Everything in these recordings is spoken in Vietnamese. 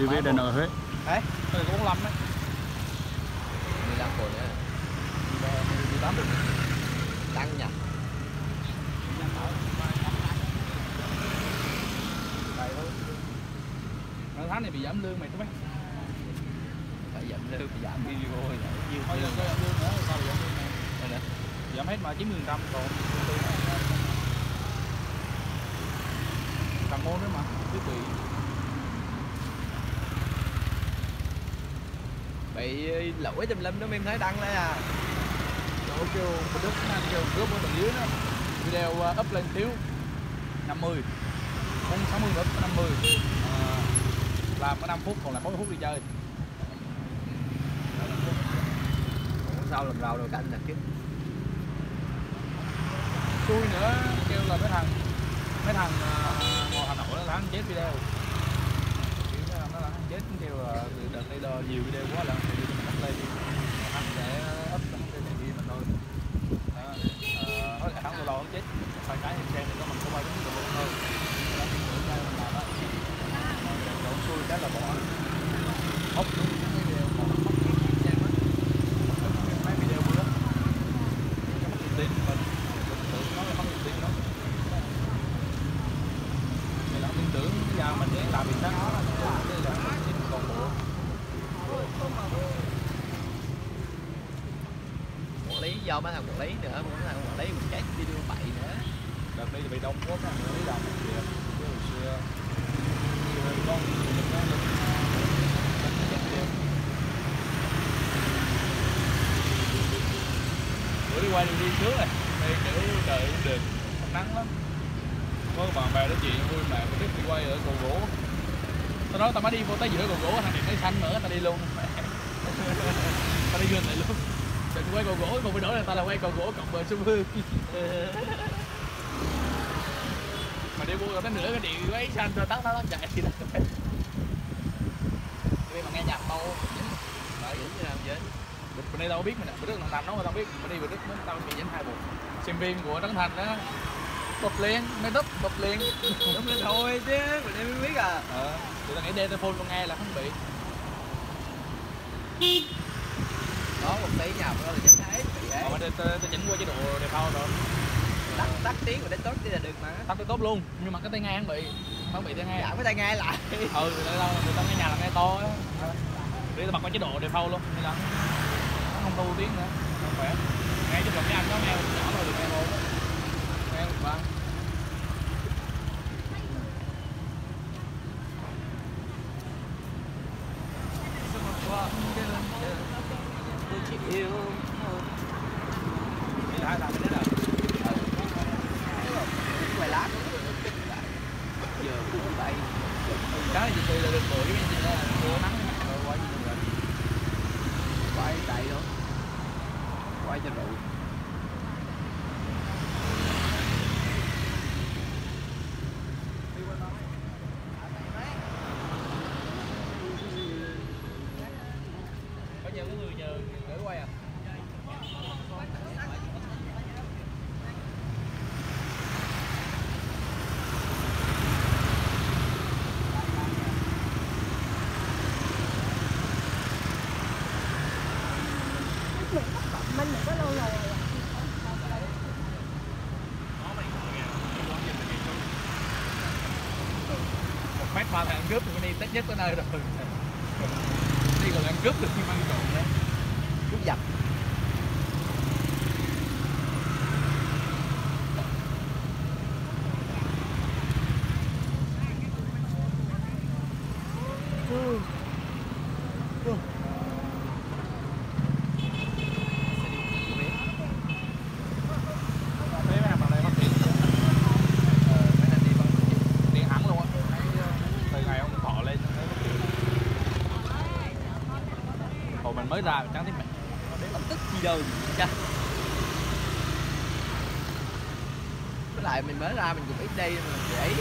DN ở Huế Đấy, là có 45 đấy 15 cổ nữa. 18 được Tăng nhỉ? Tháng này bị giảm lương mày thấy mấy Phải giảm lương, phải giảm video rồi. Nhiều Thôi có giảm lương nữa sao bị giảm lương nè. Giảm hết mà 90 còn công ty này Càng môn nữa mà thiết bị Bị ờ, lỗi tùm lum đó em thấy đăng đấy à. chỗ kêu mình Đức anh kêu cướp ở tầng dưới đó. Video ờ, up lên thiếu 50 không 60 nữa có 50 à, làm có 5 phút còn lại 40 phút đi chơi. Ủa sao làm rau đồ canh nè chứ. xui nữa kêu là mấy thằng mấy thằng ờ, uh, ngoài Hà Nội nó thắng chết video kiểu mấy thằng nó thắng chết kêu là từ đo nhiều video quá là thì mình up lên đi thằng sẽ up lên cái này kia mình thôi đó ờ, nói lại thắng lâu lâu nó chết phải cái thì xem thì có mình có quay đúng được hơn đó thì bữa nay mình làm đó đổ xui cái là bỏ hốc luôn cái video bỏ hốc xem á mấy video bữa cái mất niềm tin mình mình tưởng nó là không niềm tin đó thì là tin tưởng giờ mình để làm việc đó đây là tin còn bộ Quản lý do mấy thằng quản lý nữa, mấy thằng quản lý mình chết video bậy nữa. đợt đây thì bị đông quá các người lý đồng kìa chứ hồi xưa nhiều con mình nó lên lên cái chất kìa đi đi trước này. Đây kiểu trời cũng được. Không nắng lắm. Có bạn bè nói chuyện vui mà có biết đi quay ở cầu gỗ. Sau đó tao mới đi vô tới giữa cầu gỗ thằng điểm thấy xanh nữa, tao đi luôn. Tao đi gần lại luôn. Đừng quay cầu gỗ, còn bữa đổi là tao là quay cầu gỗ cộng bờ sông hương mà đi vô tới nửa cái điện quay xanh rồi tắt tao tắt chạy thì đi mà nghe nhạc đâu Phải dính như nào vậy bên đây tao có biết mình bữa trước thằng thành nó mà tao biết mình đi bữa trước mới tao bị dính hai bộ xem phim của trấn thành á bập liền mày tấp bập liền Đúng rồi thôi chứ, mình em mới biết à. ờ tụi tao nghĩ đeo telephone con nghe là không bị Đó, một tí nhà nó là dính hết. Bị mà ấy. mà tao tao chỉnh qua chế độ đẹp phao rồi Tắt, tắt tiếng của desktop đi là được mà. tao tới tốt luôn nhưng mà cái tay nghe không bị không bị tay nghe Giảm cái tai nghe lại. ừ người ta người ta nghe nhà là nghe to á đi tao bật qua chế độ đẹp phao luôn nên là nó không tu tiếng nữa. Không khỏe nghe chứ còn cái anh nó nghe nhỏ thôi được nghe một nghe một ba Tôi chỉ yêu Thì hai thằng bên đó là Quay lát. Giờ cũng vậy. cái này thì là được bụi cái gì đó là mưa nắng rồi qua gì được rồi Quay chạy luôn. Quay cho rượu. có nhiều cái người nhờ gửi quay à mình mình có lâu rồi một mét ba thằng cướp thì đi tết nhất tới nơi rồi. Đi còn ăn cướp được nhưng ăn trộm nữa Cúp giật. đây mà dễ,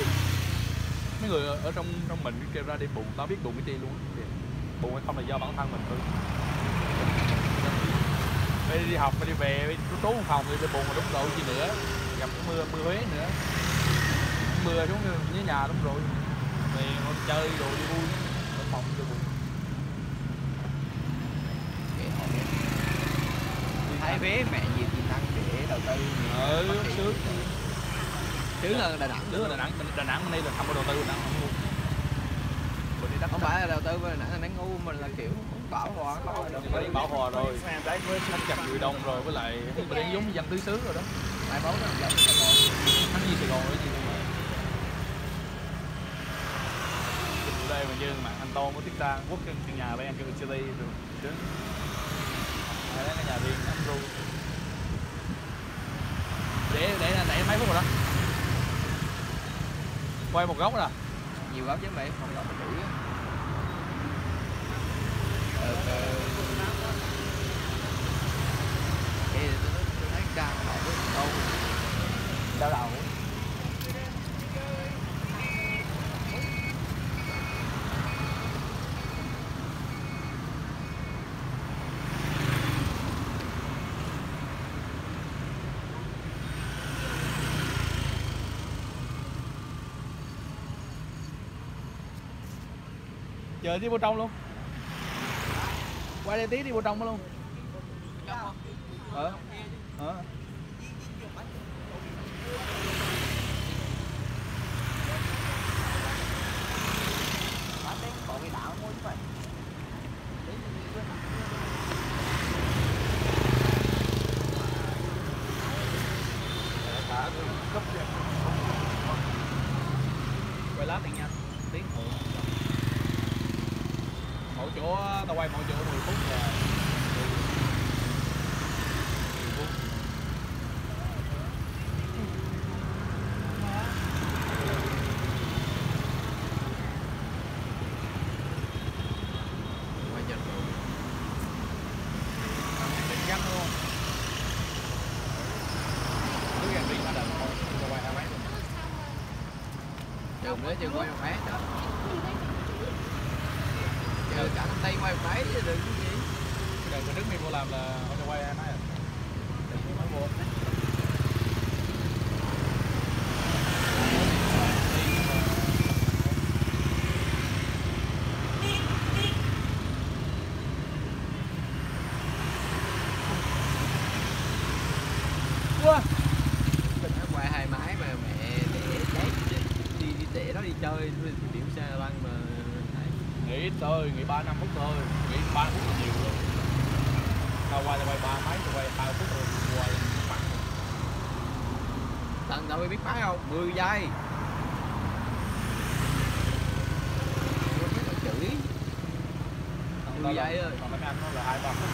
mấy người ở trong trong mình kêu ra đi buồn tao biết buồn cái gì luôn buồn hay không là do bản thân mình thôi. Mày đi học mày đi về mày trú trú phòng mày buồn mà đúng rồi gì nữa. Gặp mưa mưa huế nữa. Mưa xuống dưới nhà đúng rồi. Mày ngồi chơi đồ đi vui. Ở phòng cho buồn. Hai vé mẹ gì thì tăng để đầu tư ừ sướng ờ, sướng hơn Đà Nẵng. Ở đà nẵng đà nẵng bên đây là không có đầu tư đà nẵng không Bên đất không phải là đầu tư bên Đà Nẵng là đánh ngu mình là kiểu bảo hòa mà đi tư. Bảo hòa rồi. Nó chặt người đông rồi với lại bên đây giống dân tứ xứ rồi đó. Ai bóng nó giống Sài Gòn. Hắn như sài gòn rồi gì mà đây mà như mạng anh Tôn có tiết ra quốc căn nhà đây ăn kêu city rồi chứ là cái nhà riêng anh ru để để để mấy phút rồi đó quay một góc à nhiều góc chứ mày không góc là đủ á. Ờ. Ê, tôi, thấy câu đau đầu chờ đi vô trong luôn. Quay đây tí đi vô trong luôn. Ờ ờ quay lát tiếng nhanh tiếng hộ mỗi chỗ tao quay mỗi chỗ 10 phút là 10 phút ngoài chợ định gắn luôn cứ gần đi mà đợi thôi tao quay hai máy luôn trường nữa trường quay một máy đó chờ cả năm tay quay một máy chứ đừng cái gì cái đợt mà Đức đi vô làm là họ cho quay hai máy à đừng có máy vô Wow. nó quay hai máy mà mẹ để cháy đi đi, đi để nó đi chơi điểm xe lăn mà nghỉ ít thôi nghỉ ba năm phút thôi. Nghỉ ba phút là nhiều rồi tao quay tao quay ba máy tao quay hai phút rồi quay mặt Thằng tao biết máy không? 10 giây. Chửi Còn 10 tao giây thôi còn mấy anh nó là hai ba phút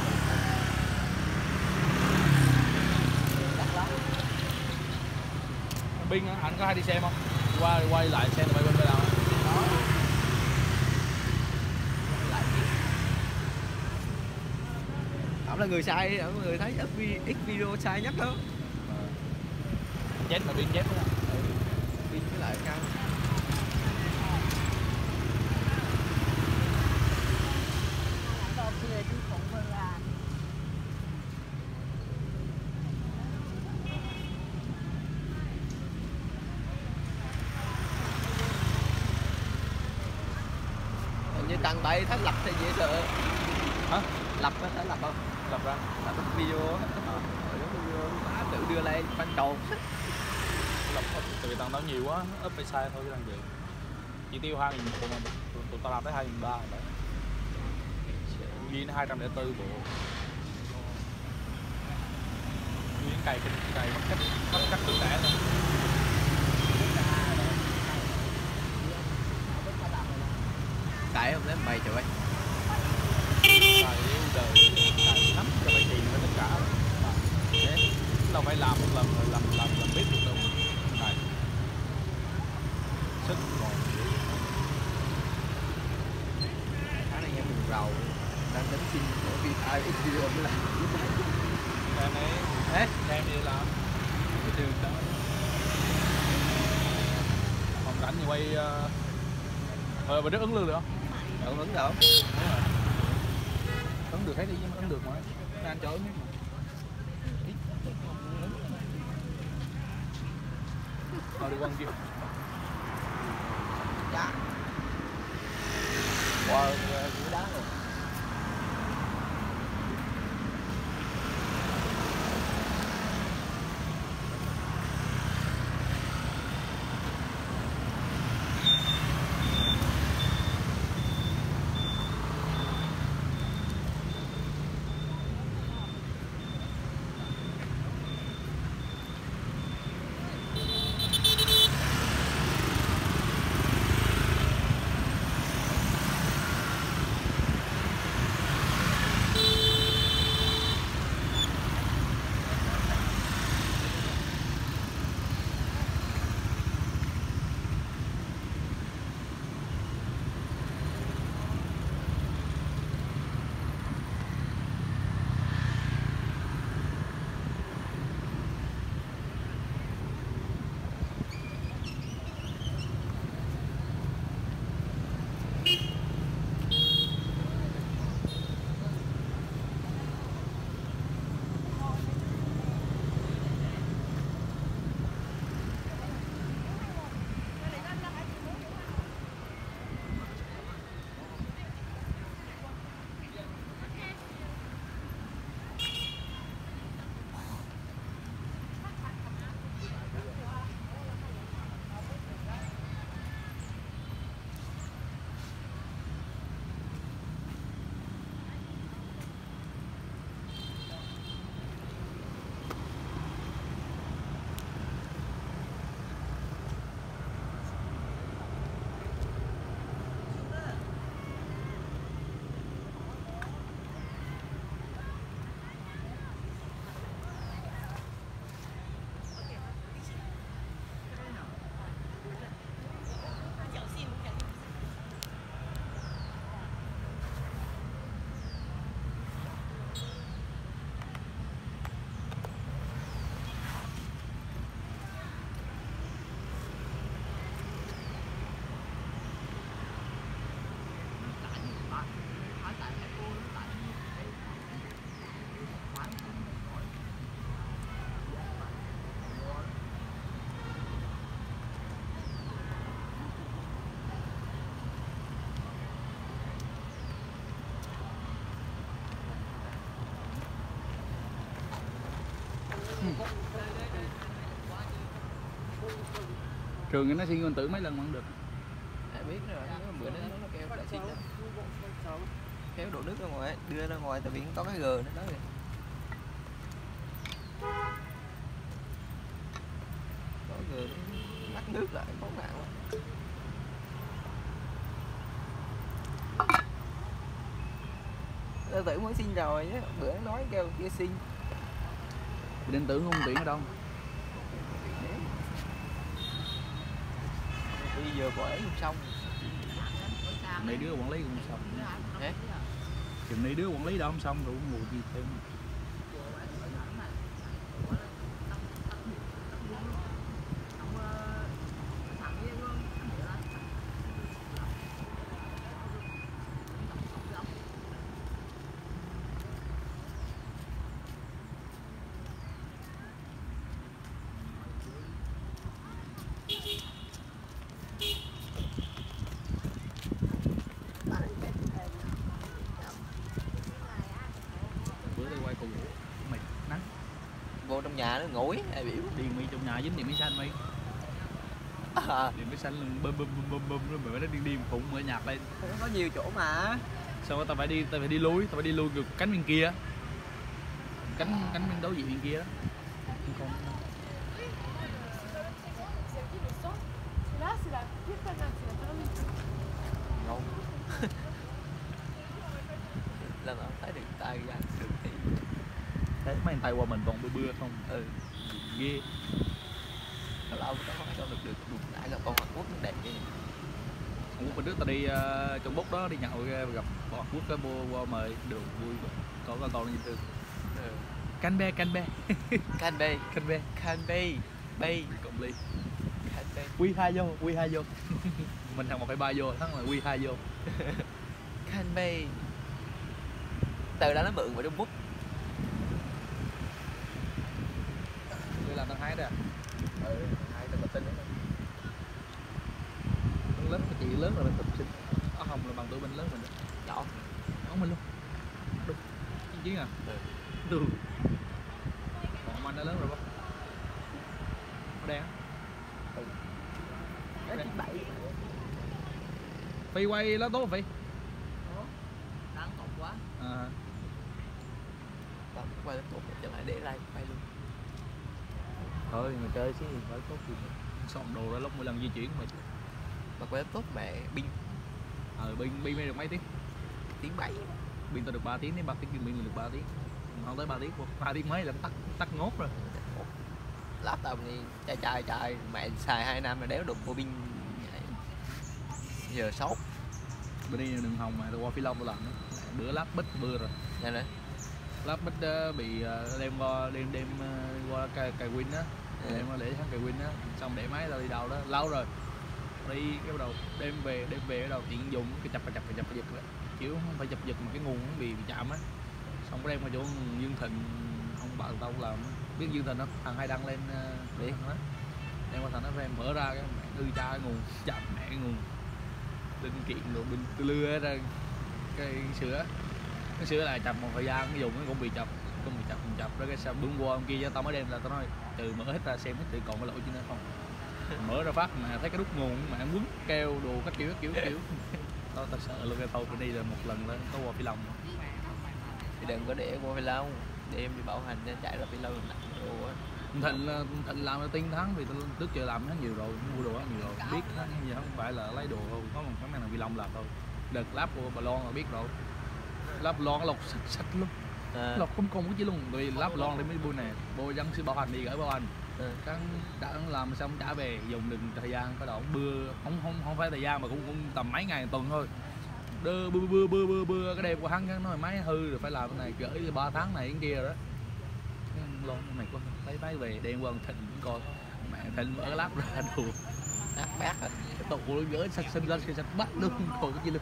á, anh có hay đi xem không? Qua quay lại xem là bay bên bên nào á? lại Ổng là người sai, là người thấy ít ít video sai nhất đó Chết mà Binh chết không? Đi với lại cao Đồ kia đi phụ hơn là Hình như tăng tay thấy lập thì dễ sợ Hả? Lập á, thấy lập không? Lập ra Lập cái video á à, Rồi giống video má tự đưa lên quanh cầu lập up tại vì tao nói nhiều quá up phải sai thôi chứ đang được chỉ tiêu hai nghìn một mà tụi, tụi tao làm tới hai nghìn ba đấy. Nó hai trăm lẻ tư bộ. Nó cày cái cày bắt cách bắt cách tự đẻ thôi Cãi không cày yêu đời cày nắm cho phải tiền với tất cả. Thế đâu phải làm một lần rồi làm làm làm biết được đâu này sức còn Tháng này em mình rầu Đang tính xin ở vì ai ít video mới làm em ấy Ê, em đi làm cái đường đó phòng rảnh thì quay ờ mà đức ứng lương được không ừ, ứng được Đúng ứng được hết đi chứ ứng được mà đang ăn ứng hết mà Ít. Thôi đi quăng kia Dạ. Wow, trường nó xin nguyên tử mấy lần vẫn được. Đã biết rồi, nếu bữa đó nó kêu đã xin kéo đổ nước ra ngoài, đưa ra ngoài, tại vì có cái g nó đó rồi có g bắt nước lại có nạn quá. Tự mới xin rồi chứ bữa nói kêu kia xin đến tử không tuyển ở đâu. Bây giờ bỏ ấy xong. Này đứa quản lý cũng xong. Chừng này đứa quản lý đó không xong rồi cũng ngồi gì thêm bữa đây quay cùng mày nắng Vô trong nhà nó ngủi, ai biểu đi mi trong nhà dính điện máy xanh mi à, điện máy xanh bơm bơm bơm bơm rồi mày nó đi đi khủng mở nhạc lên Có nhiều chỗ mà đó tao phải đi tao phải đi lui tao phải đi lui được cánh bên kia cánh cánh bên đối diện bên kia đó còn Là, c'est la pire panade, c'est la pyramide. ngon Lần nào thấy được tay ra được thì thấy mấy anh tay qua mình còn bưa bưa không ừ ghê lâu lâu tao hỏi sao được được được lại gặp con Hàn Quốc nó đẹp vậy Ủa, bữa trước tao đi uh, trong bốc đó đi nhậu ra gặp bọn quốc cái mua qua mời được vui có con con gì từ canh be canh be Kanbe canh be Kanbe Bay cộng ly. Quy hai vô quy hai vô. Mình thằng một phải ba vô thằng là quy hai vô. Kanbe từ đó nó mượn vào Trung Quốc đây là thằng hai đó à? ừ hai tao tin đấy thằng lớn chị lớn rồi tập sinh ở hồng là bằng tụi mình lớn mình nhỏ Áo mình luôn Đúng Chính chiến à? Ừ. Ừ Còn ông anh đã lớn rồi không? Nó đen. Bảy. Phi quay lá tốt Phi. Đáng tốt quá. À, tao quay lên tốt trở lại để like quay luôn. Thôi mà chơi chứ phải tốt gì Soạn đồ ra lúc mỗi lần di chuyển mà mà quay tốt mẹ pin Ờ, pin pin mới được mấy tiếng? tiếng bảy. Pin tao được 3 tiếng đến 3 tiếng, pin mình được 3 tiếng. Không tới 3 tiếng, 3 tiếng mấy là tắt, tắt ngốt rồi laptop này chai chai chai mẹ xài 2 năm mà đéo đụng vô pin giờ sốt Bên đây đừng hồng mà tao qua Phi Long tao làm đó. Bữa lắp bích bưa rồi. Nha nữa lắp bích ờ, bị ờ, đem qua đem đem ờ, qua cài cài win á. Ừ. đem qua để thắng cài win á. Xong để máy tao đi đâu đó lâu rồi. Đi cái đầu đem về đem về đầu tiện dụng cái chập cái chập cái chập. Cái giật kiểu không phải chập giật mà cái nguồn nó bị, bị chạm á. Xong cái đem qua chỗ Dương Thịnh ông bạn tao làm á. Biết Dương Thịnh không thằng hay đăng lên ờ, Biết. thằng đó. Đem qua thằng nó về mở ra cái mẹ hư cha nguồn chạm mẹ nguồn. Linh kiện rồi bình tư lưa ra cái sữa. Cái sữa lại chập một thời gian cái dùng nó cũng bị chập cũng bị chập cũng chập rồi cái sao bưng qua ông kia cho tao mới đem ra tao nói từ mở hết ra xem hết tự còn cái lỗi chứ nữa không. Mở ra phát mà thấy cái đút nguồn mà em quấn keo đồ các kiểu các kiểu các kiểu. Tao tao sợ luôn cái thôi cái đi là một lần đó có qua phi lòng thì đừng có để qua phi lâu đem đi bảo hành chạy ra phi đồ á thịnh là- thịnh làm là tiên thắng vì trước giờ làm hắn nhiều rồi mua đồ nhiều rồi biết hắn gì không phải là lấy đồ đâu có một cái nào phi long làm thôi đợt lắp của bà Loan là biết rồi. Lắp Loan lọc sạch sạch luôn. À, lọc không còn cái gì luôn vì lắp Loan thì mới bôi này bôi dân sư bảo hành đi gửi bảo hành. Cắn đã làm xong trả về dùng đừng thời gian bắt đầu bưa không không không phải thời gian mà cũng, cũng tầm mấy ngày tuần thôi. Đưa bưa bưa bưa bưa bưa cái đêm của hắn nói máy hư rồi phải làm cái này gửi ba tháng này cái kia rồi đó Lon này có lấy máy về đem qua thịnh coi. Mẹ thịnh mở lắp ra đồ ác bác rồi cái tụ nó gửi sạch sinh ra sạch sạch bắt luôn còn cái gì luôn.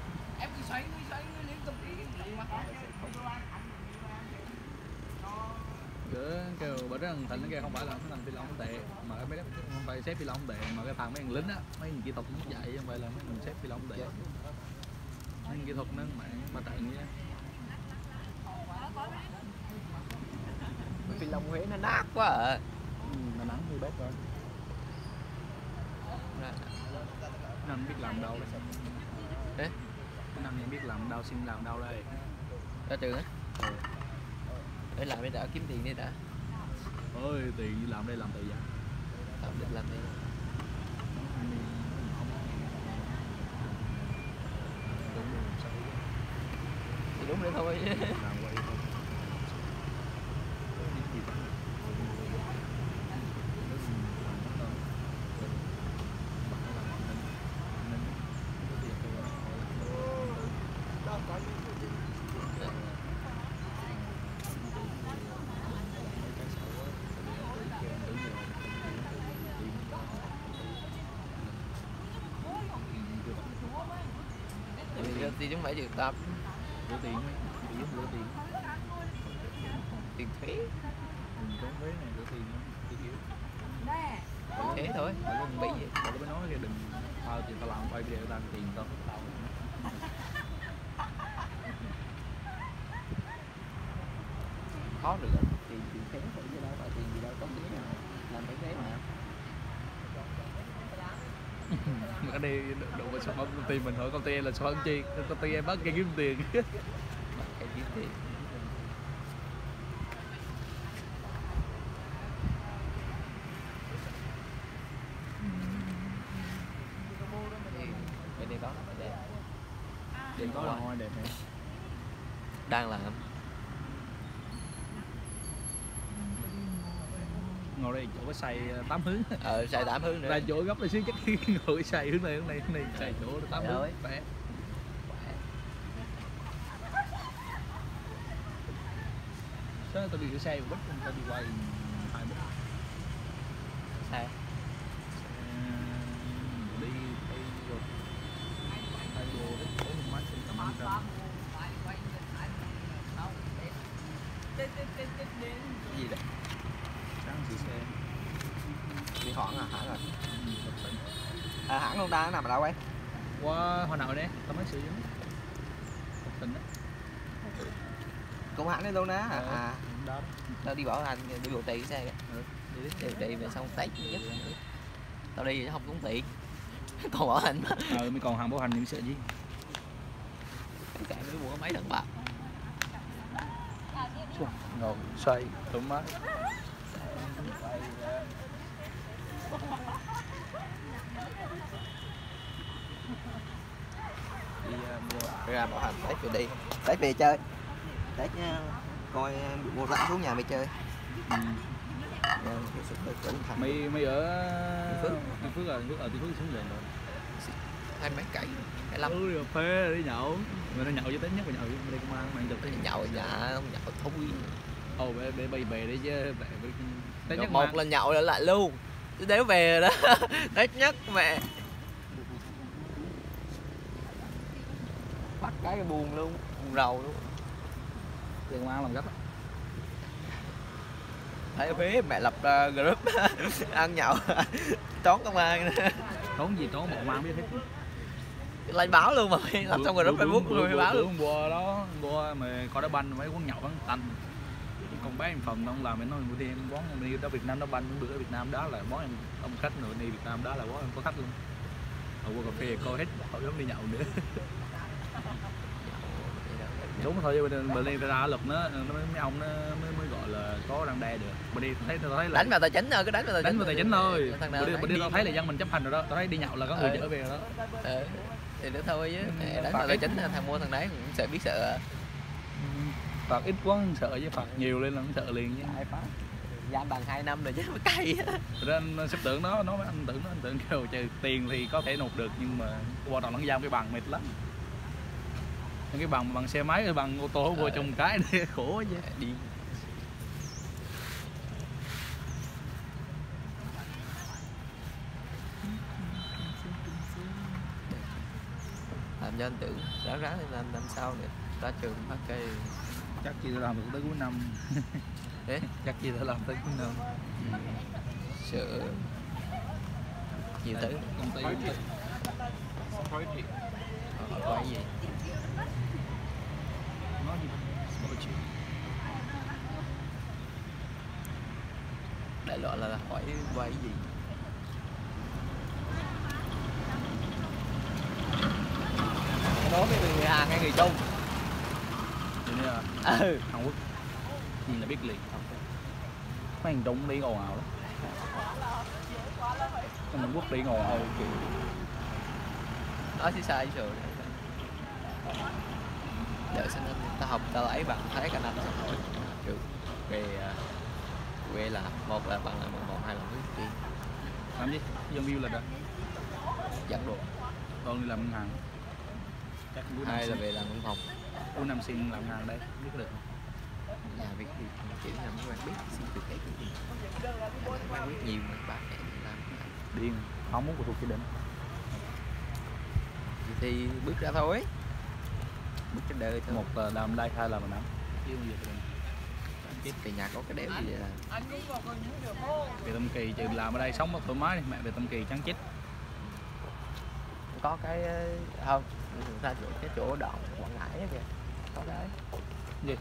Cửa kêu bởi rằng thịnh nó kêu không phải là cái thằng phi long tệ mà cái mấy không phải xếp phi long tệ mà cái thằng mấy thằng lính á mấy thằng kỹ thuật nó dạy không phải là mấy thằng xếp phi long tệ. Mấy thằng kỹ thuật nó mà mà trận vậy á. Phi long huế nó nát quá à. Ừ, Đà Nẵng thì bét rồi. Ra Nên biết làm đâu Ê? Nên em biết làm đâu, xin làm đâu đây. Ra trường á. Để làm đi đã kiếm tiền đi đã. Ôi, tiền đi làm đây làm từ giờ làm định làm đi. Thì đúng đấy thôi chứ Làm quay thôi thì được tập rửa tiền giúp rửa tiền tiền thuế mình trốn thuế này rửa tiền nữa kiểu thế thôi không bị gì Tao mới nói kêu đừng tao thì tao làm quay video tao tiền tao tao khó được tiền tiền thuế thôi chứ đâu phải tiền gì đâu có thuế nào làm phải thuế mà mà cái đây đụng vào sản phẩm công ty mình hỏi công ty em là sản phẩm chi? Công ty em bắt kia kiếm tiền. Mà cái kiếm tiền Thì bên đây có đẹp đừng có là hoa đẹp này đang làm có xay tám hướng. Ờ xài tám hướng nữa. Ra chỗ góc này xíu chắc ngồi xay hướng này hướng này hướng này xay chỗ tám hướng Rồi. khỏe. Sao tao đi cái xe một bích tao đi quay hai bích sao đi đi rồi hai đồ đấy bốn mươi mấy xin tầm năm trăm cái gì đấy sáng chị xe bị hoãn à hãng rồi Ừ, thật sự. à, hãng luôn ta nó nằm ở đâu ấy qua hồi nào đấy tao mới sử dụng thật tình đấy cũng hãng đấy luôn á Ờ, à tao đi bảo anh đi bộ tiền cái xe kìa. Ừ. đi về xong tết nhất. Tao đi không tốn tiền. Còn bảo hành ờ mới còn hàng bảo hành mới sợ gì. Cả mới mua mấy thằng bạc. Ngồi xoay thoải mái. Đi mua ra bảo hành tết rồi đi. Tết về chơi. Tết nha coi uh, mua rảnh xuống nhà về chơi. Ừ. Ờ, cái mày mày ở Tiên Phước. Tiên Phước à Tiên Phước ở Tiên Phước xuống gần rồi. Hai mấy cày hai lăm. Ừ, phê đi nhậu. Người ta nhậu cho tết nhất là nhậu với đây công an mạng chụp nhậu nhà không nhậu thúi ồ bê bê bê bè đấy chứ bê tết Rồi nhất một mà. là nhậu là lại luôn. Chứ nếu về rồi đó tết nhất mẹ. Bắt cái buồn luôn buồn rầu luôn tiền an làm gấp thấy phía mẹ lập uh, group. Ăn nhậu. Trốn công an. Tốn gì tốn một hết. Lên báo luôn mà lập xong group facebook luôn mới báo luôn. qua đó qua mà coi đá banh mấy quán nhậu vắng tanh. Bé em phần không làm em nói bữa đi em em đi đó Việt Nam đá banh bữa ở Việt Nam đó là bón em ông khách nữa đi Việt Nam đó là bón em có khách luôn. Ở qua cà phê coi hết không dám đi nhậu nữa đúng thôi bên bên đây phải ra luật nó nó- mấy ông nó mới, mới gọi là có răng đe được. Bên đây thấy tôi thấy là đánh vào tài chính thôi cứ đánh vào tài chính đánh vào tài chính thôi. Bên đây tao thấy là dân mình chấp hành rồi đó tao thấy đi nhậu là có người Ờ. chở về rồi đó. Ờ, thì nữa thôi chứ. Ừ, đánh phạt vào tài chính thằng mua thằng đấy cũng sẽ biết sợ. Phạt ít quá không sợ chứ phạt nhiều lên là không sợ liền chứ ai phá giam bằng 2 năm rồi chứ mới cay. Anh sắp tưởng nó nó anh tưởng nó anh tưởng kêu trừ tiền thì có thể nộp được nhưng mà quan trọng là giam cái bằng mệt lắm cái bằng bằng xe máy bằng ô tô vô trong cái để khổ chứ đi. Làm cho anh tưởng ráng ráng lên năm năm sau nữa ra trường phát cây chắc chị đã làm được tới cuối năm. Ê? chắc chị đã làm tới cuối năm. Sữa nhiều thứ công ty quay gì đại loại là hỏi vay gì. Nói với người Hàn hay người Trung? Như là ừ. Hàn Quốc. Nhìn là biết liền. Mấy thằng Trung đi ồn ào lắm. Thằng Hàn Quốc đi ồn ào kiểu đó chứ sai rồi đợi sinh ta học ta lấy bằng thấy cả năm xong rồi về à, về là một là bằng là một hai là nước đi Làm gì? Dân view là đó dẫn đồ Con đi làm ngân hàng. Chắc hai là về làm văn phòng Cuối năm xin làm ngân hàng đây. Biết được. Không? nhà việc gì chỉ là mới quen biết. Xin được cái gì quen biết nhiều mà bạn mẹ làm Điên Không muốn phụ thuộc gia đình. Thì bước ra thôi. Bước trên đời thôi. Một là làm đây, hai là mình nắm Chứ không gì được cái cái nhà có cái đéo gì vậy? Là Về Tâm Kỳ trừ làm ở đây sống nó thoải mái đi Mẹ về Tâm Kỳ chán chết. Có cái ờ, không người ta chỗ cái chỗ đoạn quảng ngãi á kìa. Có cái Gì?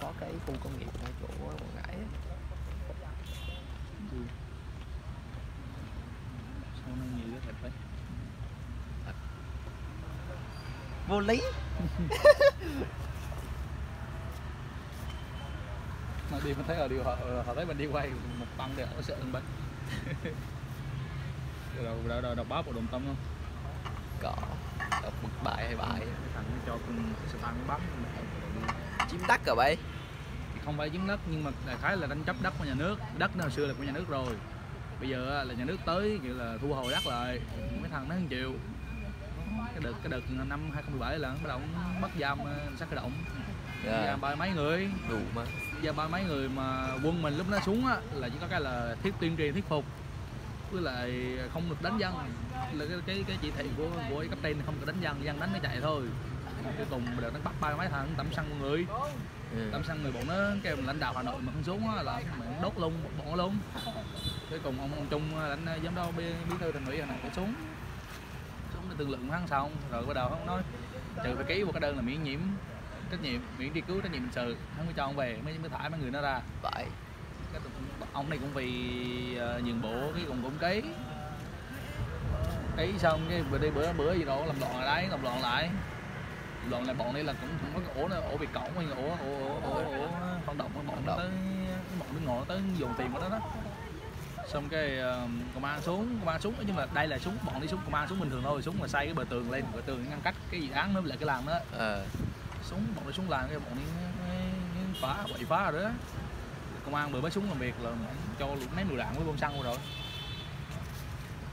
có cái khu công nghiệp ở chỗ quảng ngãi á. Sao nó nhiều cái thịt đấy vô lý mà đi mình thấy ở điều họ, họ thấy mình đi quay một băng thì họ sợ lên bên rồi đâu đâu đọc báo của đồng tâm không? Có. Đọc bực bài hay bài thằng nó cho con sẽ tăng bắn chiếm đất rồi bay. Thì không phải chiếm đất nhưng mà đại khái là tranh chấp đất của nhà nước. Đất nó hồi xưa là của nhà nước rồi. Bây giờ là nhà nước tới kiểu là thu hồi đất lại. Mấy thằng nó không chịu. Cái đợt cái đợt năm 2017 là bắt đầu bắt giam ờ, sát cái động Dạ. giam ba mấy người. Đủ mà. Ra ba mấy người mà quân mình lúc nó xuống á là chỉ có cái là thiết tuyên truyền thuyết phục. Với lại không được đánh dân. Là cái cái, cái chỉ thị của của cấp trên không được đánh dân dân đánh nó chạy thôi. Cuối cùng đợt nó bắt ba mấy thằng tẩm xăng mọi người. Ừ. tẩm xăng người bọn nó kêu lãnh đạo hà nội mà không xuống á là mình đốt luôn bọn nó luôn cuối cùng ông ông trung lãnh giám đốc bí, bí thư thành ủy hà nội phải xuống. Xuống để thương lượng hắn xong rồi bắt đầu hắn nói trừ phải ký một cái đơn là miễn nhiễm trách nhiệm miễn truy cứu trách nhiệm hình sự. Hắn mới cho ông về mới mới thả mấy người nó ra. Vậy. Cái ông này cũng vì uh, nhường bộ cái cùng cũng ký ký xong cái bữa đi bữa bữa gì đó làm loạn ở đấy làm loạn lại. Làm loạn lại bọn này là cũng cũng có cái ổ nó ổ bị cổng hay ổ ổ ổ ổ, hoạt động của bọn nó tới cái bọn nước ngồi nó tới dồn tiền của nó đó. Xong cái ờ, công an xuống công an xuống nói chung là đây là súng bọn đi súng công an xuống bình thường thôi súng là xây cái bờ tường lên bờ tường ngăn cách cái dự án nó lại cái làng đó. Ờ súng bọn nó súng làng cái bọn đi phá quậy phá rồi đó. Công an vừa mới súng làm việc là cho mấy lựu đạn với bom xăng rồi.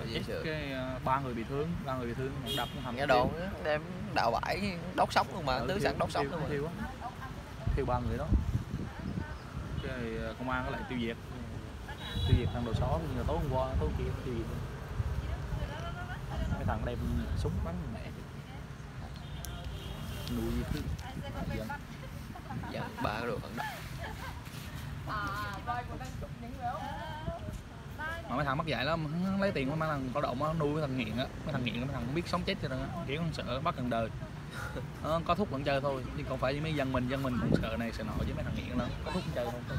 Gì sợ cái ờ, ba người bị thương ba người bị thương đập hầm nghe đồn đem đào bãi đốt sống luôn mà Ừ, tứ sẵn đốt sống thiêu- luôn mà. thiêu thiêu ba người đó. Cái ờ, công an có lại tiêu diệt. Tiêu diệt thằng đồ xó như là tối hôm qua tối kia diệt mấy thằng đem súng bắn mẹ. Nuôi thứ dân dạ ba cái đồ động mà mấy thằng mắc dạy lắm, hắn lấy tiền của mấy thằng lao động nó nuôi mấy thằng nghiện á. Mấy thằng nghiện mấy thằng không biết sống chết cho nên á, kiểu không sợ bắt gần đời. Nó có thuốc vẫn chơi thôi, chứ không phải với mấy dân mình dân mình cũng sợ này, sợ nọ với mấy thằng nghiện lắm có thuốc vẫn chơi thôi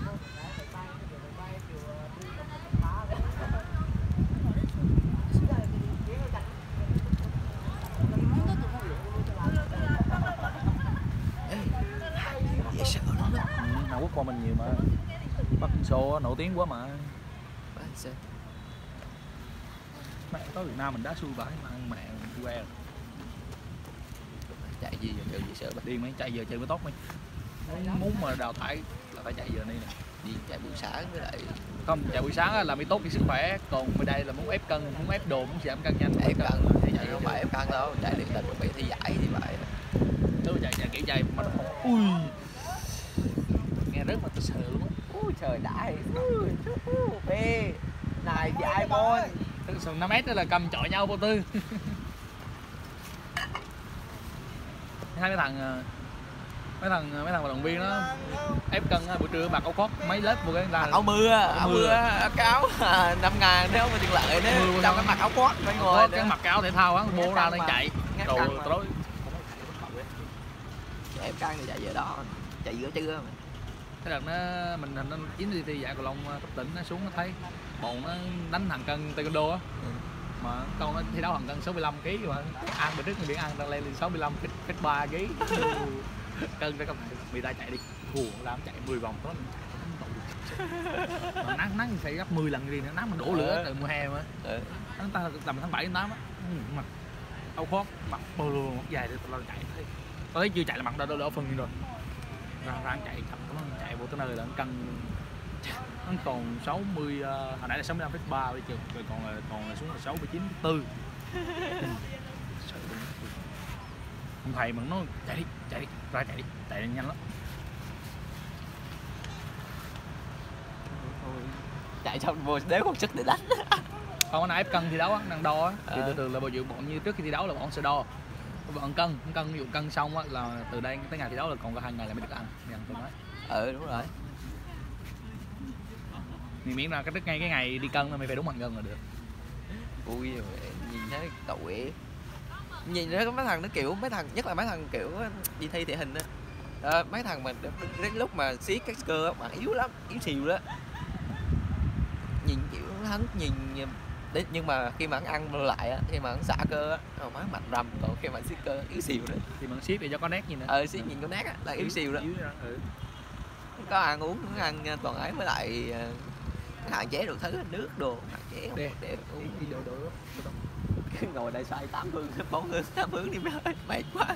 dễ sợ lắm đó ừ, Hàn Quốc qua mình nhiều mà. Xô á, nổi tiếng quá mà. Mẹ tới Việt Nam mình đá xui vãi mà ăn mẹ que. Chạy gì giờ kêu gì sợ bác điên mấy chạy giờ chơi mới tốt mấy. Muốn, muốn mà đào thải là phải chạy giờ này nè. Đi chạy buổi sáng với lại không chạy buổi sáng là mới tốt cho sức khỏe. Còn bên đây là muốn ép cân muốn ép đồ muốn giảm cân nhanh ép cân. thì chạy chạy không phải ép cân đâu chạy điện tình chuẩn bị thi giải thì vậy tôi chạy chạy kiểu chạy mà nó không ui rất là thật sự luôn á. Ui trời đại phê này chạy môn Thực sự 5 mét đó là cầm chọi nhau vô tư. Hai mấy thằng ờ, mấy thằng mấy thằng vận động viên đó. Ép cân buổi trưa mặc áo khoác mấy lớp vô cái là áo mưa áo mưa. áo cáo năm ngàn nếu mà tiền lợi nếu trong cái mặc áo khoác phải ngồi cái mặc áo thể thao á bố ra đang chạy. Rồi tối. Ép căng thì chạy giờ đó. Chạy giữa trưa mà cái đợt nó mình hình nó chín đi thi giải cầu lông ờ, cấp tỉnh nó xuống nó thấy bọn nó đánh hàng cân taekwondo á. Ừ. mà con nó thi đấu hàng cân 65 kg mà ăn bữa trước người biển ăn đang lên lên 65 kg phết ba ký. Cân ra các bạn bị ta chạy đi. Thua làm chạy 10 vòng đó mà nắng nắng phải gấp 10 lần đi nữa nắng mà đổ lửa Ờ. từ mùa hè mà. Ừ. tháng ta tầm tháng 7 tháng 8 á. Mà áo khoác mặc bờ luôn mặc dài thì tao chạy thấy. Tao thấy chưa chạy là mặt đã đỡ, đỡ phần rồi. Ra ra chạy chậm nó nơi là cân nó còn 60 uh, hồi nãy là 65 phút 3 bây giờ. Rồi còn là còn là xuống là 69 4 sợ luôn ông thầy mà nó chạy đi chạy đi ra chạy đi chạy nhanh lắm. Chạy xong vô đéo còn sức để đánh. Còn nãy ép cân thi đấu á đang đo á thì Ờ. từ từ là bọn dự bọn như trước khi thi đấu là bọn sẽ đo. Bọn cân cân ví dụ cân xong á là từ đây tới ngày thi đấu là còn có hai ngày là mới được ăn thì ăn tôi nói ừ đúng rồi. Thì miễn là cái trước ngay cái ngày đi cân là mày phải đúng bằng cân là được. Vui rồi nhìn thấy tội. Nhìn thấy có mấy thằng nó kiểu mấy thằng nhất là mấy thằng kiểu đi thi thể hình á. Ờ, mấy thằng mà đến, lúc mà siết cái cơ á bạn yếu lắm yếu xìu đó. Nhìn kiểu hắn nhìn đấy, nhưng mà khi mà hắn ăn lại á khi mà hắn xả cơ á má mạnh rầm còn khi mà siết cơ yếu xìu đó thì bằng ship để cho có nét gì nữa ờ siết nhìn con nát á là yếu xìu đó. Yếu ra, ừ. Có ăn uống nó ăn toàn ấy với lại ờ, hạn chế đủ thứ nước đồ hạn chế không? Để. để uống. đi đồ đồ. Ngồi đây xoay tám hướng bốn hướng tám hướng đi ơi mệt quá.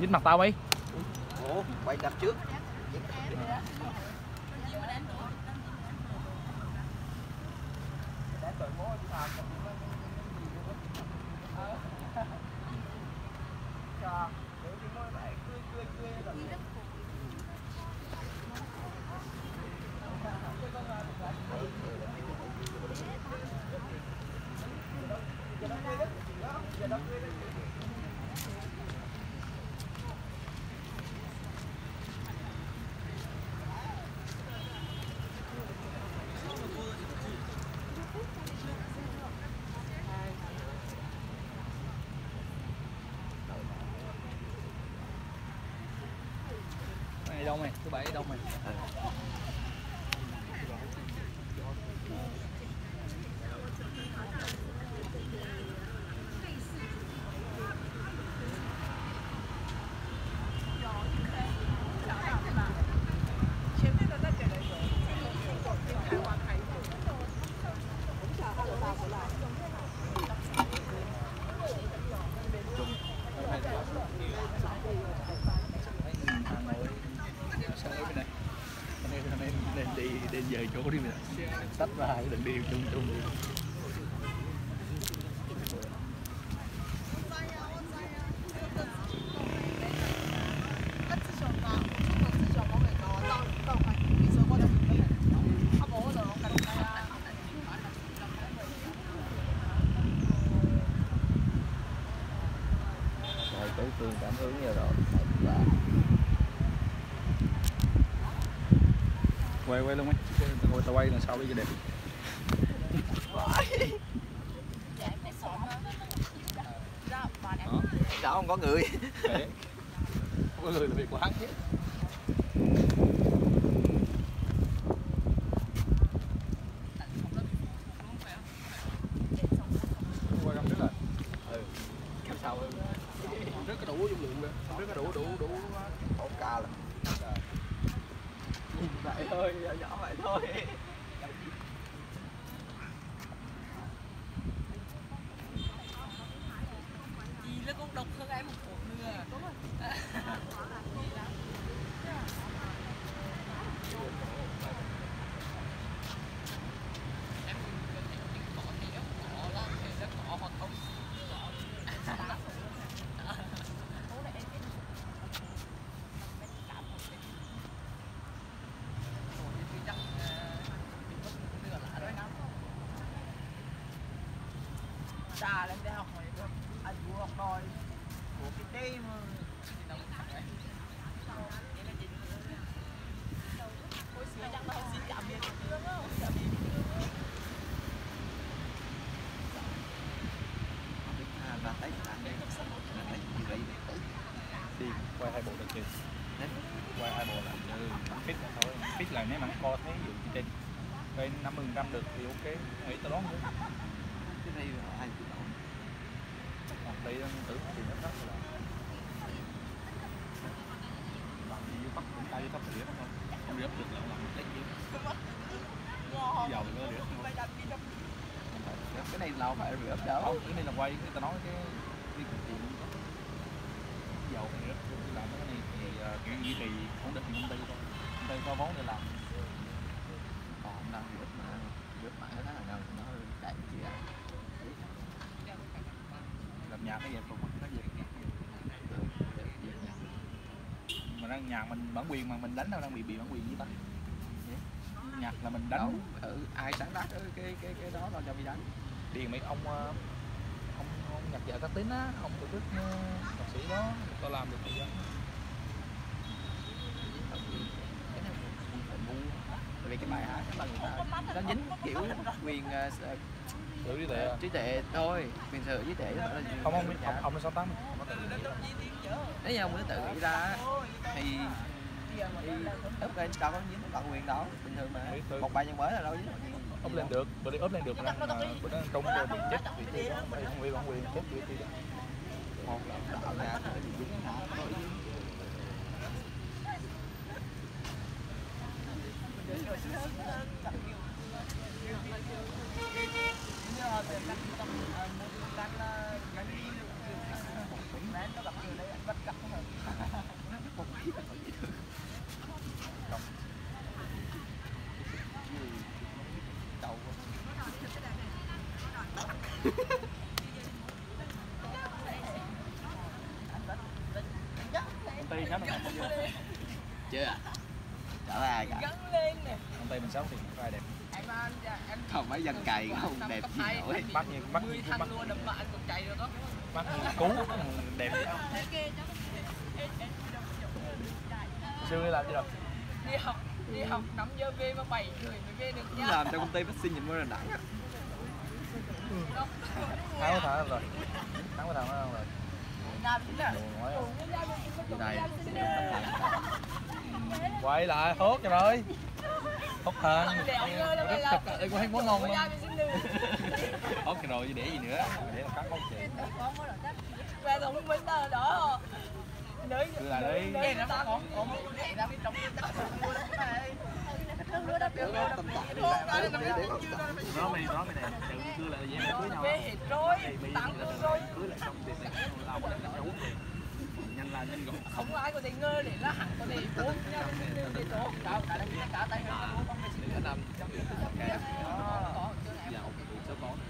Nhích mặt tao đi. Ủa quay đập trước. Này đông mày thứ bảy đông mày Hà Nội sao ở bên này anh em anh em nên đi nên về chỗ đi mình tách ra đừng đi chung chung tới phương cảm hướng giờ rồi. Quay quay luôn ấy quay lần sau đi cho đẹp? Đó sao không có người để không có người là việc của hắn chứ quay năm trước rồi ừ cam sau hơn năm trước có đủ dung lượng rồi năm trước có đủ đủ đủ một ca là vậy thôi nhỏ nhỏ vậy thôi nó cũng độc hơn em một cuộc nữa đúng rồi Cha lên đây học này anh vừa học đòi của cái team và thấy bạn đây thấy gì vậy đi quay hai bộ được chưa quay hai bộ là ừ, fit là thôi fit là nếu mà nó co thấy ví dụ trên về năm mươi trăm ok nghĩ tao đón nữa cái này là ai chịu nổi còn đây tưởng thì nó khác là làm gì với bắt cũng tay với tóc thì không thôi. Không rớt được là làm lấy gì dầu nữa rớt không cái này đâu phải rửa đâu không cái này là quay cái tao nói cái đi thực hiện dầu cái rớt đi làm cái này thì uh, kiểu duy trì ổn định công ty thôi công ty có vốn để làm còn không đâu rửa mà rửa mãi cái tháng nào nó chạy chứ à làm nhà cái gì còn mặt cái gì mà đang nhà mình bản quyền mà mình đánh đâu đang bị bị bản quyền với ta? Nhạc là mình đánh. Đâu, ừ, ai sáng tác cái cái cái, đó đâu cho mình đánh. Điền mấy ông ờ, ông, ông nhạc giả các tín á ông tổ chức ờ, nhạc sĩ đó tao làm được gì đó vì cái bài hát đó là người ta nó dính kiểu quyền ờ, s- tự đi tệ trí tuệ thôi quyền sở hữu trí tuệ không là không ông ông ông nó sáu tám. Nếu như ông muốn tự nghĩ ra thì thì up lên đâu có dính bản quyền đâu bình thường mà một bài nhân mới là đâu dính ốp lên được bữa đi ốp lên được ờ, bữa đang trong cái bị chết bị chết đó bởi không bị bản quyền chết bị chết một là tạo nhạc rồi thì dính nhạc thôi đầu công ty sáu năm bao nhiêu chưa trả ra ai cả gắn lên nè công ty mình sáu thì ai đẹp em anh em cày không đẹp gì nổi bắt như bắt như bắt luôn mà anh còn chạy được đó. bắt như cứu đẹp. Xưa đi làm gì rồi? Đi học đi học 5 giờ về mà 7 người mới về được nha. làm cho công ty vaccine nhìn mới là đẳng tháng có thằng rồi. Tháng có thằng đó rồi đây. Quay lại hốt cho rồi là mày rất thực đây có thấy món ngon lắm mình cho rồi chứ để gì nữa? Để là cắt hốt chị về đúng bên đó đó nữ Đưa lại đi. nữ nó còn cái trong cái mua đó này nó mày. Nói mày nè. Đừng đưa lại dễ mày cưới nhau. rồi. Tặng rồi. cưới lại xong thì sẽ lao qua đánh nhau nhanh là nhanh gọn. Không có ai có thể ngờ để là hẳn có thể bốn nhau để chỗ. Cả cả đây cả tay cả năm có Dạo số có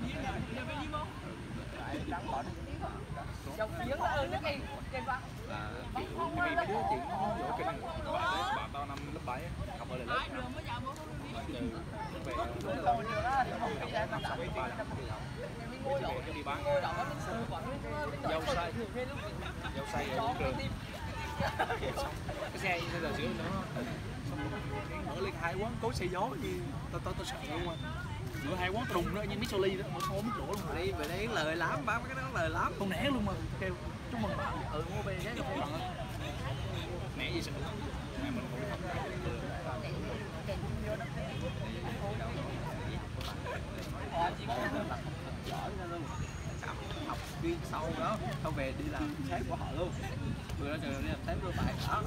dòng giếng là ở nước này trên vắng là kiểu không mấy đứa chuyện chỗ cái bạn đấy bạn tao năm lớp 7 học ở lại lớp từ về rồi được á không bị ai mà xong cái cái đi bán Dâu say. dâu say ở trường cái xe như là sửa nữa mở lên hai quán cố xe gió như tao tao tao sợ luôn á. Nữa hai quán trùng nữa như Michelin đó một số mất lỗ luôn. Mà đi về đấy lời lắm bán cái đó lời lắm. Không né luôn mà kêu chúc mừng bạn. Ừ mua về cái không bằng né gì sợ mẹ mình không ra luôn. Học chuyên sâu đó. Không về đi làm sếp của họ luôn vừa ra trường đi làm sếp tại đó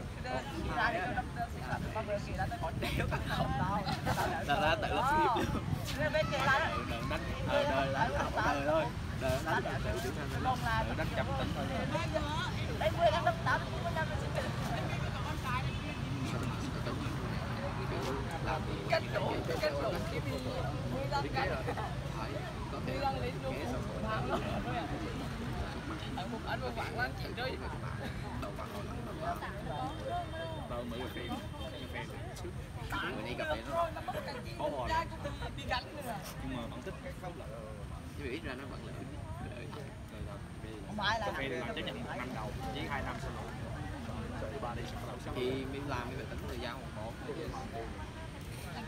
ra ra tự lắp nghiệp luôn Nên bên kia là đời đánh ờ, đời đánh học đời thôi đời đánh là tự trưởng thành lên không là đánh chậm tính thôi đấy mười tháng năm tám cũng năm sinh làm gì cách cái gì mười lần cái mười lần lên luôn kế một anh một bạn lắm chị rồi đầu mặt hồi lắm tao mở cà phê cà phê trước bữa nay cà phê nó rồi nó mất cái gì Có hồi. ra cũng tự đi gắn nữa. Nhưng mà vẫn thích. Chứ ít ra nó vẫn lợi lợi không ai cà là chấp nhận một năm đầu với hai năm sau ba đi sau sau thì mình làm mình phải tính thời gian một một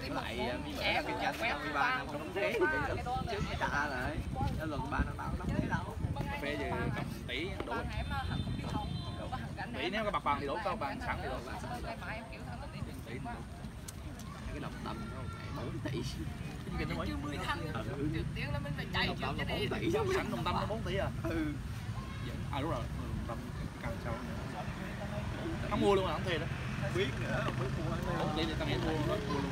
với lại à, mình vẽ kinh doanh trong 13 năm không thế thì mình trước mới trả lại nó lần ba năm đâu đâu thế đâu cà phê thì cầm tỷ đủ không đi có tỷ nếu có bạc vàng thì đủ có bằng sẵn thì đủ cái nó đi tỷ cái đồng tâm nó bốn tỷ. Cái nó chưa 10 thăng Trước tiên là mình phải chạy trước cho đi sẵn đồng tâm nó 4 tỷ à? Ừ. À đúng rồi. Đồng tâm càng sau hắn mua luôn à hắn thuê đó biết nữa không biết mua bốn tỷ thì tao muốn mua nó mua luôn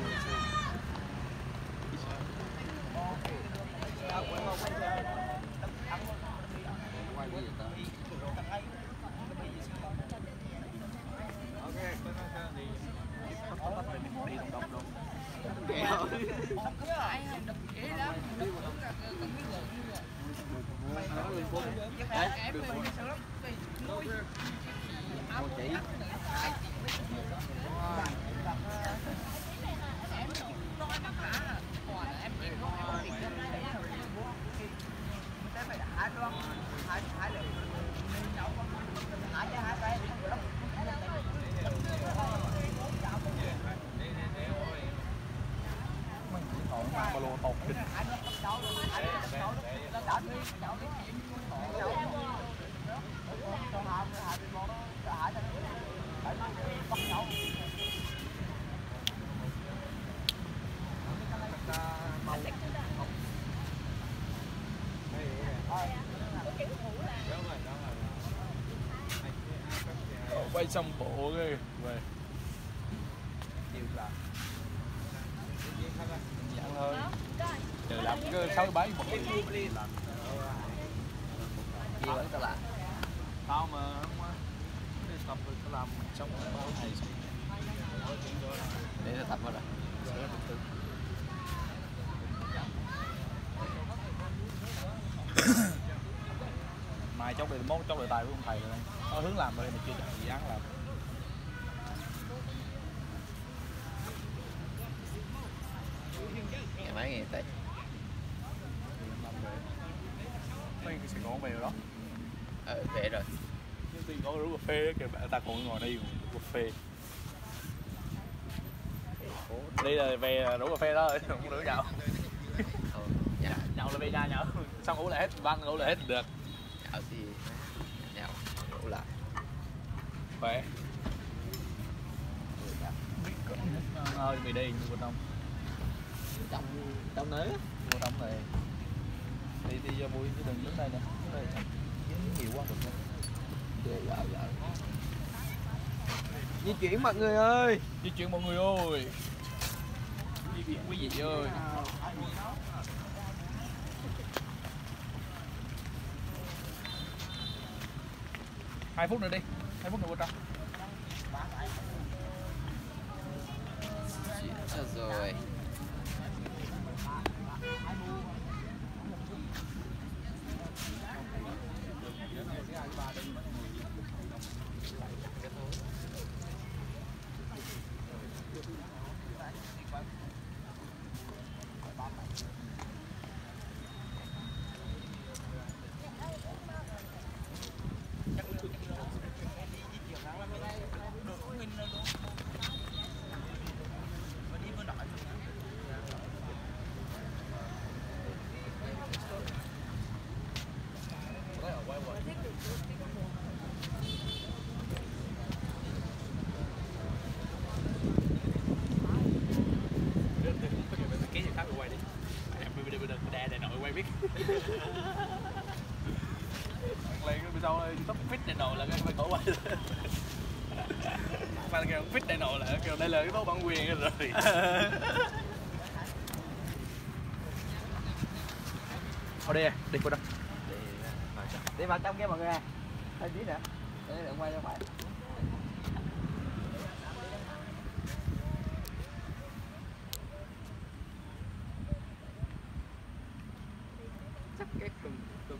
quay cái gì ta Ai hành động dễ lắm Đúng là cần biết lượng như vậy Đấy, em mình sợ lắm Vì nuôi Áo chỉ em nói nó hả còn em chỉ có em không tiền mình phải đá luôn hai hai lượng đá cho hai tay mấy điện thoại nó mang ba lô tột kinh quay ghê về nhiều là dạng thôi chờ làm cái sáu bảy một cái làm. Nhiều lắm ta là tao mà không đi tập rồi tao làm rồi bao ngày để nó tập vào rồi mai chốt đề mốt chốt đề tài của ông thầy rồi có hướng làm rồi mà chưa chọn dự án làm tết mấy cái Sài Gòn về rồi đó. Ờ về rồi. Nhưng tuy có rượu cà phê đó kìa bạn ta còn ngồi đây uống cà phê. Đây là về rủ cà phê đó rồi không rủ nhậu dạ. Nhậu là về nhà nhậu xong uống lại hết băng uống lại hết được. Ở thì nhau đủ lại. Khỏe. Ơi mày đi mua đông trong trong nữa mua đông này đi đi cho vui chứ đừng đứng đây đây chắc dính nhiều quá được Dạ, dạ, dạ. di chuyển mọi người ơi. Di chuyển mọi người ơi. Di chuyển quý vị ơi. Hai phút nữa đi hai phút nữa vô trong Chết rồi cái gì khác quay đi em bây giờ bây giờ đè đè nội quay biết lên cái bên sau top fit đè nội là cái phải cổ quay mà kêu fit đè nội là kêu đây là cái tốt bản quyền rồi. Thôi đi, đi qua đâu đi vào trong kia mọi người à. Hơi tí nữa. Để được quay cho phải chắc cái cùng cùng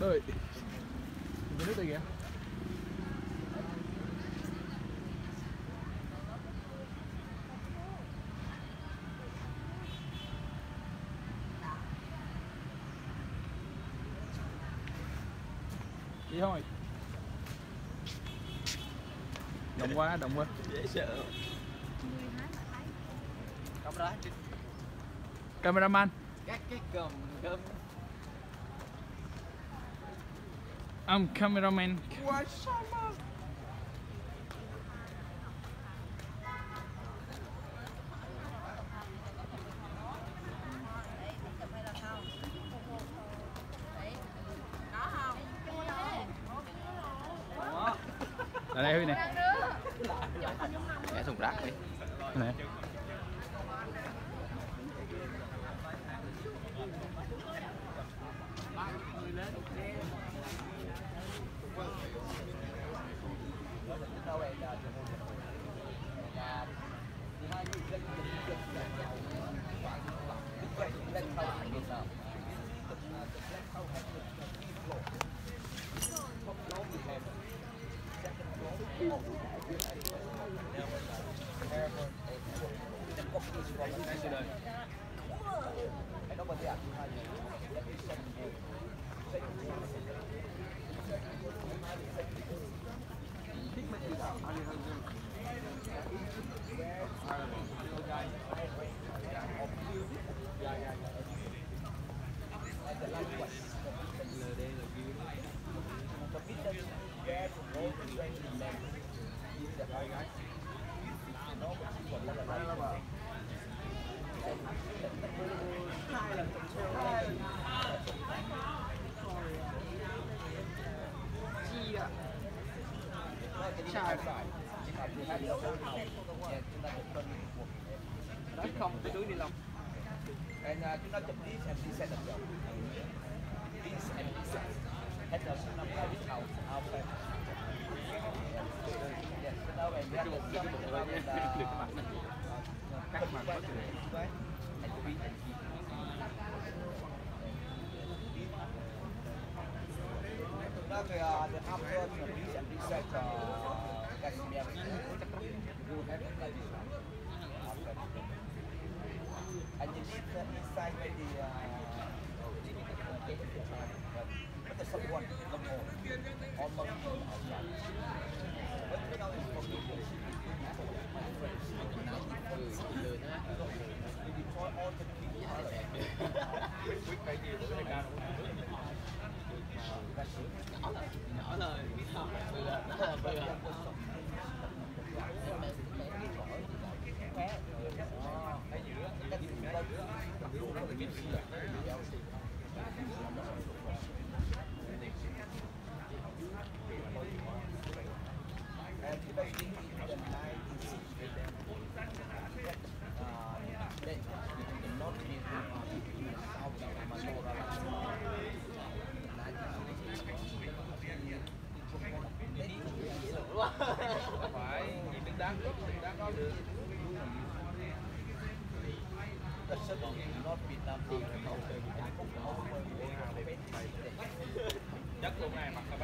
Đợi Cái nước đây kìa Đi thôi Động quá, đông quá dễ sợ trong đó Cameraman các cái cầm cầm I'm cameraman What's up? chất luôn này mặc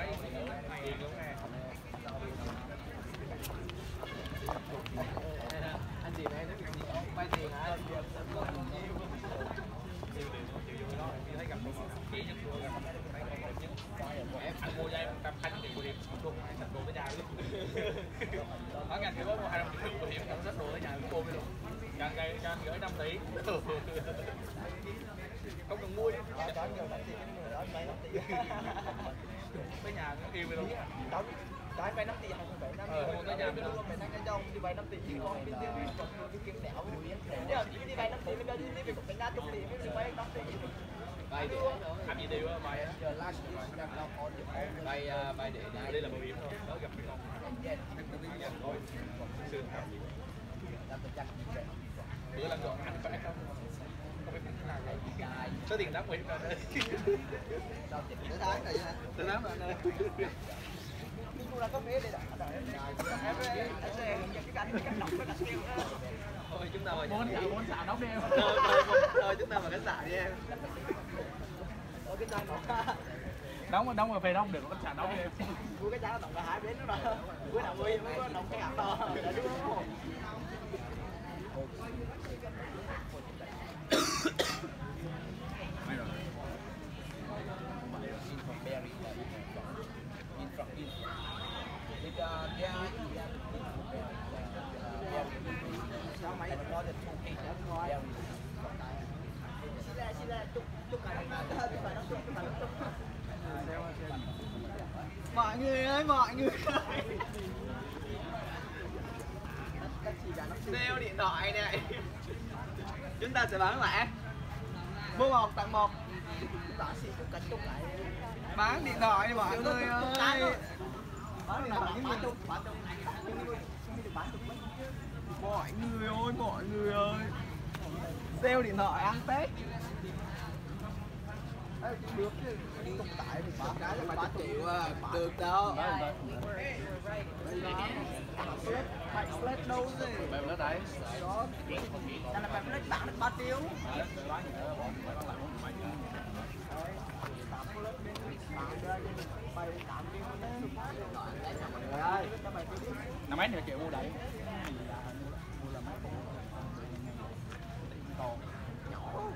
đóng đóng rồi về đóng được có chả đóng đi mua cái giá tổng là hai bến đó cuối năm mới mới có đóng cái ảo to. sẽ bán lại, mua một tặng một. Bán điện thoại mọi người, ơi. Bán điện thoại. Mọi người ơi mọi người ơi. Sale điện thoại ăn tết. Được tải bán. Cái triệu à. Được đâu Bạch đâu gì Bèo lên đó đây là được 3 triệu Bán gì nữa, phải năm là mấy to không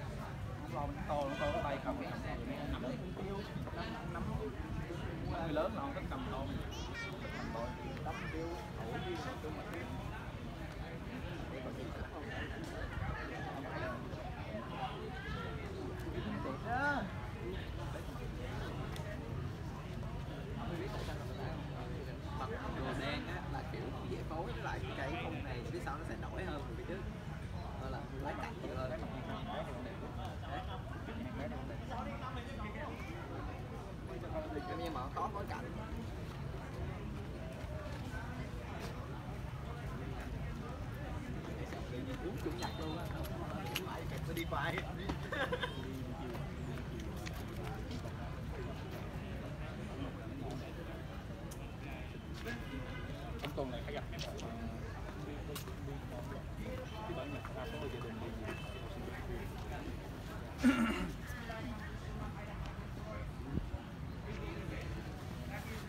lo nó to nó to cái tay cầm nắm nắm người lớn là không thích cầm to mặc đồ đen á là kiểu dễ phối với lại cái khung này phía sau nó sẽ nổi hơn phía trước đó là lấy cạnh nhiều hơn nhưng mà có phối cạnh uống chủ nhật luôn á phải kẹp đi phải trong tuần này phải gặp cái bọn cái bản nhạc ra có gia đình đi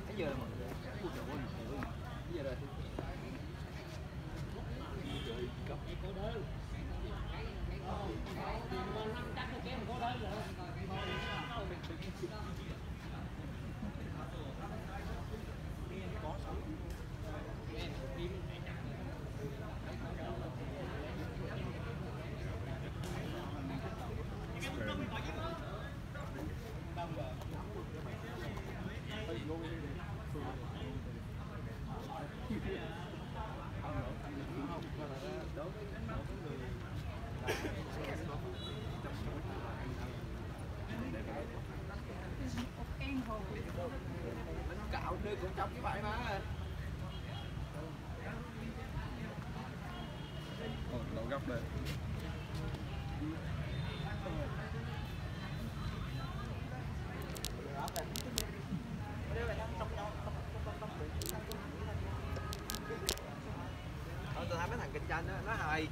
Bây giờ là mọi người Ui trời ơi, trời ơi. Bây giờ rồi Mình cạo nơi cũng trong cái bãi má Ồ, đậu góc đây Thôi tôi thấy mấy thằng kinh doanh á, nó hay để cái đầu tộc lắm Mấy thằng mà kinh doanh kiểu giàu giàu nó kinh doanh nó không ngoại đâu kinh doanh đâu đi người nó người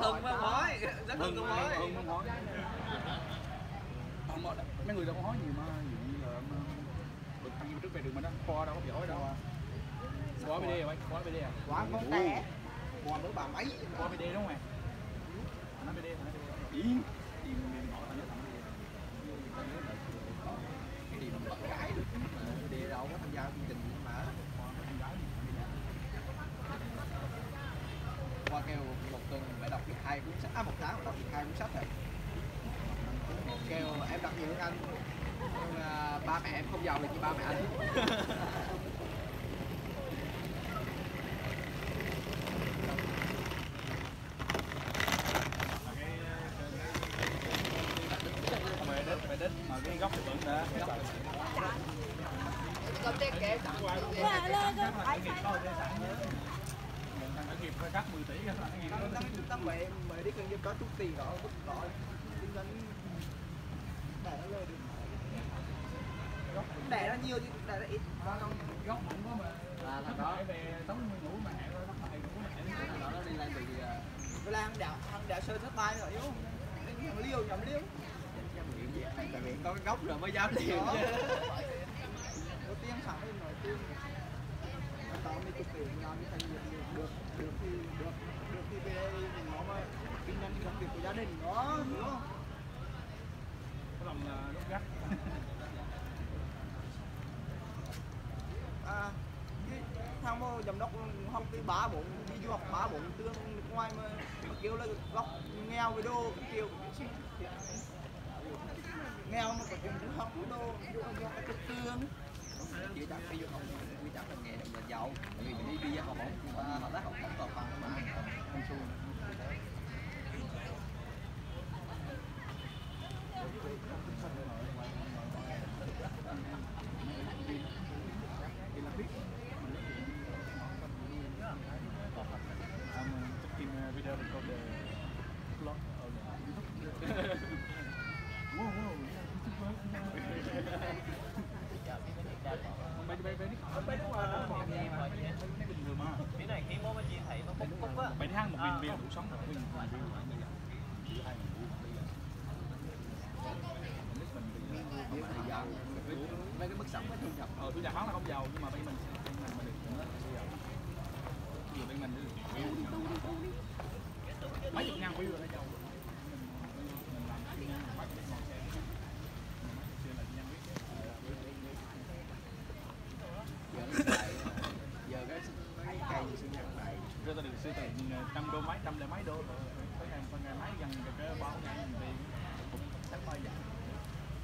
nói mà hỏi chỉ có rất hưng mới nói rất hưng không có mấy người đâu có nói nhiều mà dụ như là được thằng trước về đường mình đó kho đâu có bị hỏi đâu kho BD rồi kho BD à? Quá con tè. Qua bữa bà mấy? Kho BD đúng không mày nó BD nó BD yên tìm mình hỏi thằng nhất thằng cái gì mà bận gãi được. Đi đâu có tham gia chương trình mà. Qua kêu một tuần phải đọc được hai cuốn sách. À một tháng đọc được hai cuốn sách rồi. Kêu em đọc nhiều hơn anh. Nhưng mà ba mẹ em không giàu được như ba mẹ anh mày đít mày đít mà cái góc thì bự nè cái góc Có tiết kế sẵn thằng ở nghiệp phải cắt 10 tỷ cái thằng ở nghiệp tâm tâm tâm mẹ mẹ tiền đó chút đó kinh doanh để nó lên được để nó nhiều chứ để nó ít. Góc cũng có mà. Là là đó. về tống ngủ mẹ thằng này ngủ mẹ. Nó nó đi lên từ Tôi làm đảo thằng đảo sơn thất bay rồi yếu nhầm liêu nhầm liêu tại vì có cái gốc rồi mới dám liều. Chứ có tiếng sẵn lên rồi tiếng nó tao mấy chục tiền làm cái thành việc được được được thì được được thì về đây thì nó mà kinh doanh công việc của gia đình nó hiểu không có lòng đốt gắt à cái thằng mà giám đốc học tới ba bốn đi du học ba bốn tương nước ngoài mà kêu là góc nghèo với đô cái kiểu cái gì nghèo còn có chuyện đi học đâu, vô vô cái trục trường chỉ đặt ví dụ không quy chắc là nghề là giàu vì mình đi đi học họ họ đã học không còn bằng mà Không xu. I'm taking a video record the vlog on YouTube. Wow, wow, Bay bay bay đi. Bay đúng rồi. Bay bình thường mà. cái này khi bố chị thấy nó bốc bốc á Bảy tháng một viên viên đủ sống rồi, viên viên viên chỉ hai nghìn mấy cái mức sống cái thu nhập Ờ, thu nhập hắn là không giàu nhưng mà bên mình bên mình mà được nữa bây giờ Bây giờ bên mình được mấy chục ngàn view rồi đó giàu mình làm chuyên bắt được ngọn xe xưa là nhân biết giờ lại giờ cái mấy cây gì sinh nhật lại rồi ta được siêu tiền trăm đô mấy trăm lẻ mấy đô rồi tới ngày phần ngày mấy gần cái cái bao ngày mình đi cũng chắc bay vậy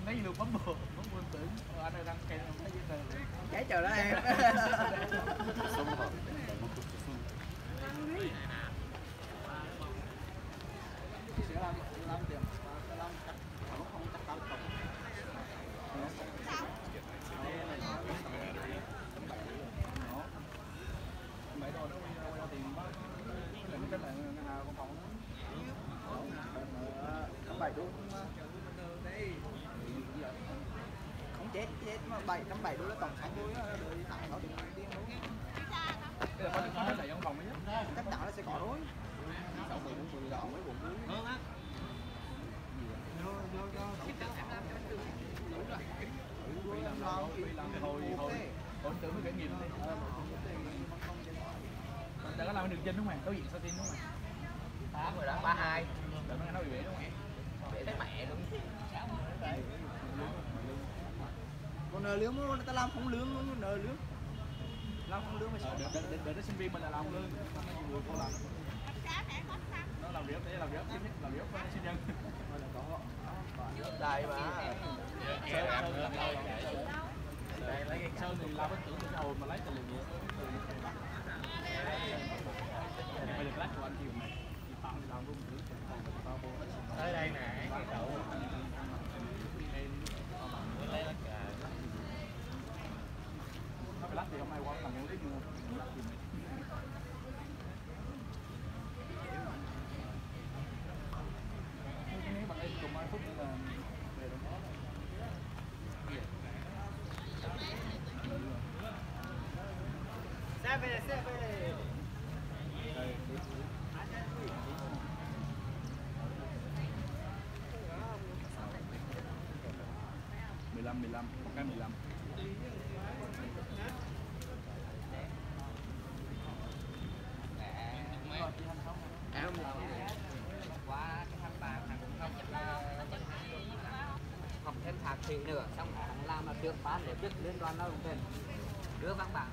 mấy luôn bấm bồ bấm bồ tưởng ờ, anh ơi đang cây không thấy giấy tờ cháy chờ đó em sẽ làm làm tiền làm chắc không không chắc tám tổng bảy đô đó quay ra tiền quá là nó cái là ngân hàng con phòng đó năm bảy đô không chết chết mà bảy năm bảy đô là tổng sáu đô á đợi tặng nó được tiền đô cái là có những cái là văn phòng đấy nhá chắc chắn là sẽ có thôi sáu đỏ bốn mười mấy bốn mươi hơn á vô vô vô vì làm lâu vì làm hồi hồi hồi tưởng mới khởi nghiệp đi đã có làm đường trên đúng không ạ đối diện sao tin đúng không ạ tám rồi đó ba hai đợi nó nói bị bể đúng không ạ bể thấy mẹ luôn còn nợ lương mà ta làm không lương luôn nợ lương làm không lương mà sao? Ờ, đợi đợi đợi đợi sinh viên mình là làm lương người cô làm làm việc để làm việc tiếp làm việc với sinh nhân đây mà sơn sơn rồi đây lấy cái sơn thì làm với tưởng cái hồi mà lấy tài liệu bây giờ lát của anh chiều này thì tao làm luôn thử tới đây nè. 15 15 có cái 15 học thêm thạc thì nữa, xong làm là được bán để biết liên đoàn lao động tỉnh. Đưa văn bản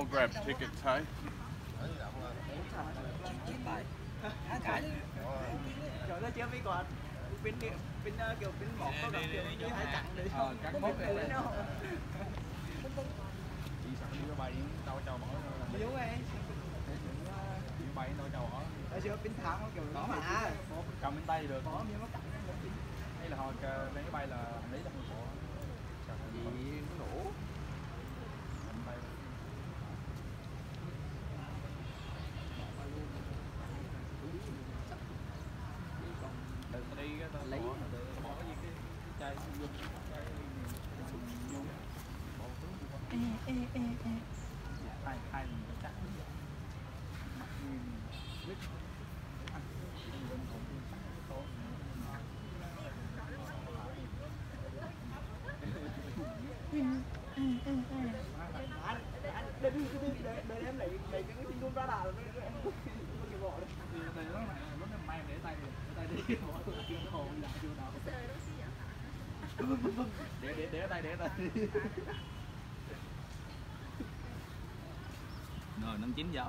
All grab tickets, hey? Trời ơi, chưa biết pin điện pin kiểu pin một có gặp kiểu như hai chặng để Ờ, cắt mốt này. lên đâu chị sẵn đi cái bay tao chào bỏ đúng rồi chị bay bỏ chào mở ở chưa pin thẳng kiểu đó mà cầm bên tay được có nhưng nó cạnh hay là hồi lên cái bay là hành lý trong người của gì nó nổ cầm tay Đừng có đi cái tao Lấy. bỏ bỏ gì cái cái chai bỏ mình chắc mặt nguyên biết ăn để đi để để để em lấy lấy cái pin đun ra đà rồi em kiểu bỏ đấy thì này nó nó nó may để tay để tay đi bỏ tụi kia nó hồ lại chưa nào để để để tay để tay rồi năm chín giờ.